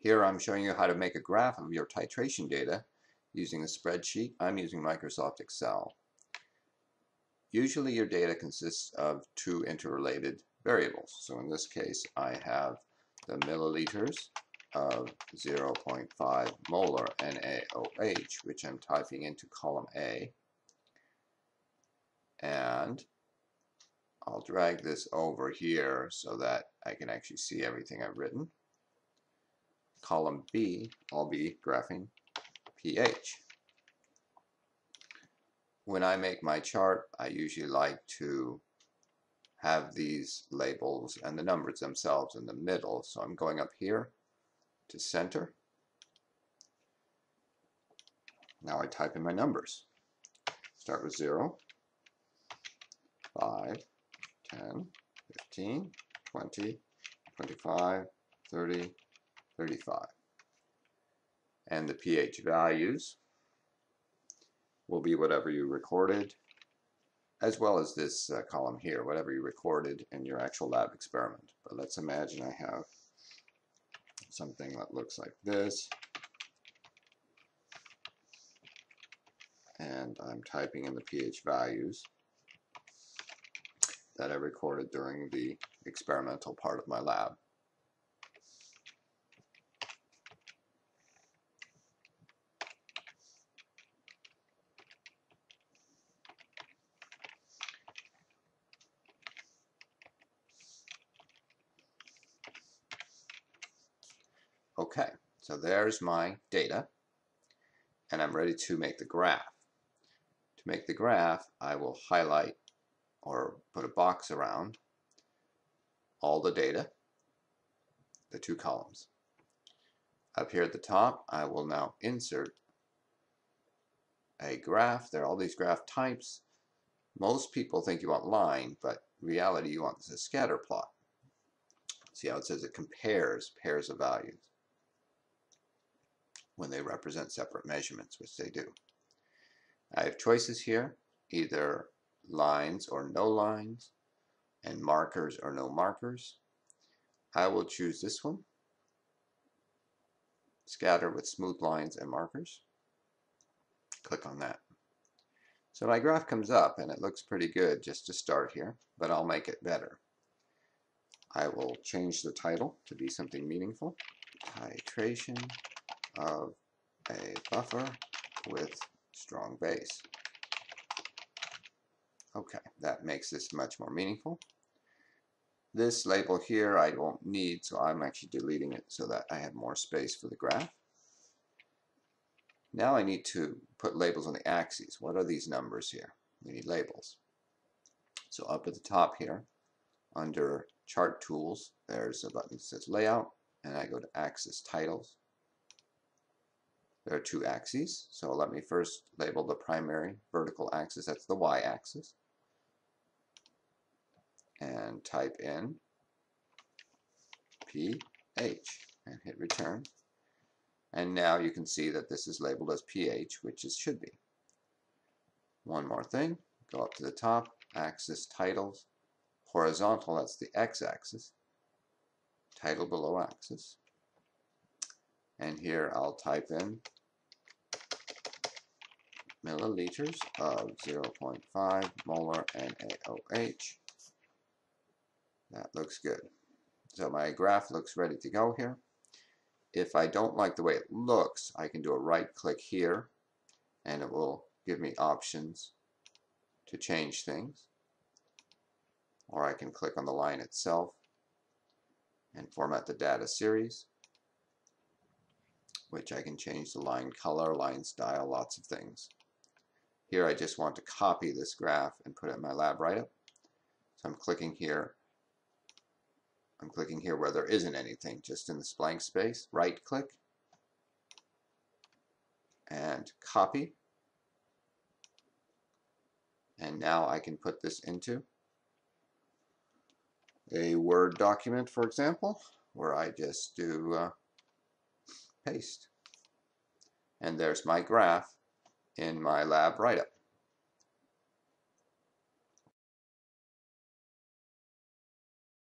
Here I'm showing you how to make a graph of your titration data using a spreadsheet. I'm using Microsoft Excel. Usually your data consists of two interrelated variables. So in this case I have the milliliters of 0.5 molar NaOH which I'm typing into column A and I'll drag this over here so that I can actually see everything I've written. Column B, I'll be graphing pH. When I make my chart, I usually like to have these labels and the numbers themselves in the middle. So I'm going up here to center. Now I type in my numbers. Start with 0, 5, 10, 15, 20, 25, 30, 35. And the pH values will be whatever you recorded, as well as this uh, column here, whatever you recorded in your actual lab experiment. But let's imagine I have something that looks like this. And I'm typing in the pH values that I recorded during the experimental part of my lab. Okay, so there's my data, and I'm ready to make the graph. To make the graph, I will highlight or put a box around all the data, the two columns. Up here at the top, I will now insert a graph. There are all these graph types. Most people think you want line, but reality you want this a scatter plot. See how it says it compares pairs of values when they represent separate measurements, which they do. I have choices here, either lines or no lines, and markers or no markers. I will choose this one, scatter with smooth lines and markers. Click on that. So my graph comes up and it looks pretty good just to start here, but I'll make it better. I will change the title to be something meaningful. Titration of a buffer with strong base. Okay, that makes this much more meaningful. This label here I don't need, so I'm actually deleting it so that I have more space for the graph. Now I need to put labels on the axes. What are these numbers here? We need labels. So up at the top here, under Chart Tools, there's a button that says Layout, and I go to Axis Titles. There are two axes, so let me first label the primary vertical axis, that's the y-axis and type in pH and hit return. And now you can see that this is labeled as pH, which it should be. One more thing, go up to the top, axis titles, horizontal, that's the x-axis, title below axis. And here I'll type in milliliters of 0.5 molar NaOH that looks good. So my graph looks ready to go here. If I don't like the way it looks, I can do a right click here and it will give me options to change things. Or I can click on the line itself and format the data series which I can change the line color, line style, lots of things. Here I just want to copy this graph and put it in my lab write-up. So I'm clicking here I'm clicking here where there isn't anything, just in this blank space. Right click and copy. And now I can put this into a Word document, for example, where I just do uh, paste. And there's my graph in my lab write-up.